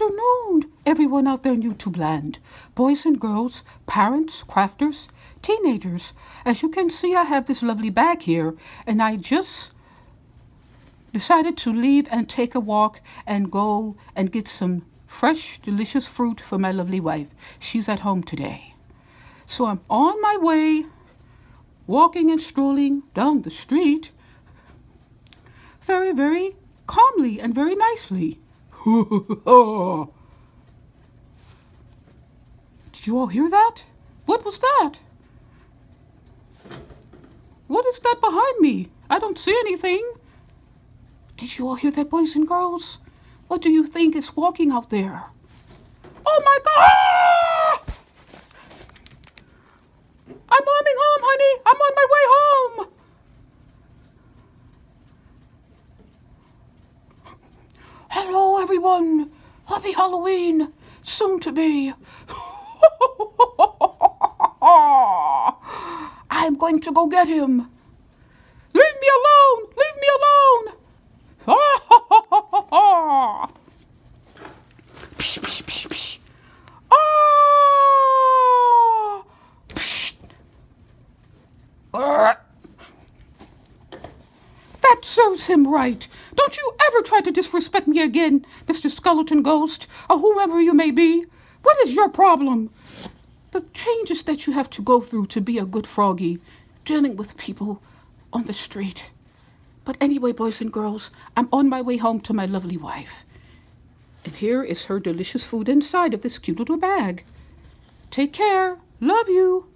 afternoon, everyone out there in YouTube land. Boys and girls, parents, crafters, teenagers. As you can see, I have this lovely bag here, and I just decided to leave and take a walk and go and get some fresh, delicious fruit for my lovely wife. She's at home today. So I'm on my way, walking and strolling down the street, very, very calmly and very nicely. Did you all hear that? What was that? What is that behind me? I don't see anything. Did you all hear that, boys and girls? What do you think is walking out there? Oh my God! Ah! I'm coming home, honey. I'm on my way home. Hello, everyone. Happy Halloween. Soon to be. I'm going to go get him. Leave me alone. Leave me alone. psh, psh, psh, psh. Psh. That serves him right. Don't you ever try to disrespect me again, Mr. Skeleton Ghost, or whoever you may be. What is your problem? The changes that you have to go through to be a good froggy, dealing with people on the street. But anyway, boys and girls, I'm on my way home to my lovely wife. And here is her delicious food inside of this cute little bag. Take care. Love you.